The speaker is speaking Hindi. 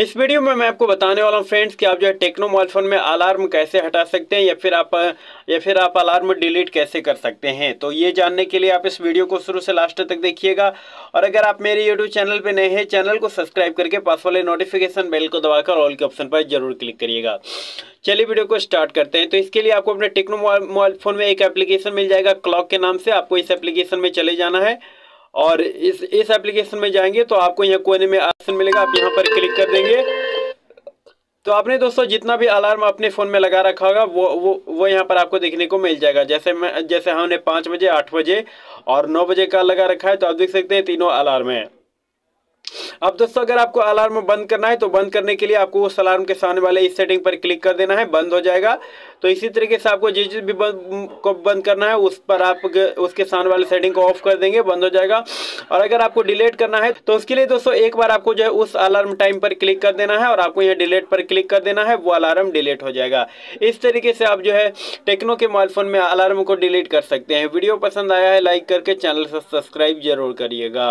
इस वीडियो में मैं आपको बताने वाला हूँ फ्रेंड्स कि आप जो है टेक्नो मोबाइल फ़ोन में अलार्म कैसे हटा सकते हैं या फिर आप, या फिर आप अलार्म डिलीट कैसे कर सकते हैं। तो ये जानने के लिए आप इस वीडियो को शुरू से लास्ट तक देखिएगा। और अगर आप मेरे यूट्यूब चैनल पर नए हैं, चैनल को सब्सक्राइब करके पास वाले नोटिफिकेशन बेल को दबाकर ऑल के ऑप्शन पर ज़रूर क्लिक करिएगा। चलिए वीडियो को स्टार्ट करते हैं। तो इसके लिए आपको अपने टेक्नो मोबाइल फ़ोन में एक एप्लीकेशन मिल जाएगा क्लॉक के नाम से। आपको इस एप्लीकेशन में चले जाना है। और इस इस एप्लीकेशन में जाएँगे तो आपको यहाँ कोने में ऑप्शन मिलेगा। आप यहाँ पर क्लिक कर देंगे। तो आपने दोस्तों जितना भी अलार्म अपने फ़ोन में लगा रखा होगा, वो वो वो यहाँ पर आपको देखने को मिल जाएगा। जैसे मैं, जैसे हमने पाँच बजे, आठ बजे और नौ बजे का लगा रखा है तो आप देख सकते हैं तीनों अलार्म हैं। अब दोस्तों, अगर आपको अलार्म बंद करना है तो बंद करने के लिए आपको उस अलार्म के सामने वाले इस सेटिंग पर क्लिक कर देना है, बंद हो जाएगा। तो इसी तरीके से आपको जिस जिस भी बंद, को बंद करना है, उस पर आप उसके सामने वाले सेटिंग को ऑफ़ कर देंगे, बंद हो जाएगा। और अगर आपको डिलीट करना है तो उसके लिए दोस्तों, एक बार आपको जो है उस अलार्म टाइम पर क्लिक कर देना है, और आपको यहाँ डिलीट पर क्लिक कर देना है, वो अलार्म डिलीट हो जाएगा। इस तरीके से आप जो है टेक्नो के मोबाइल फ़ोन में अलार्म को डिलीट कर सकते हैं। वीडियो पसंद आया है लाइक करके चैनल से सब्सक्राइब ज़रूर करिएगा।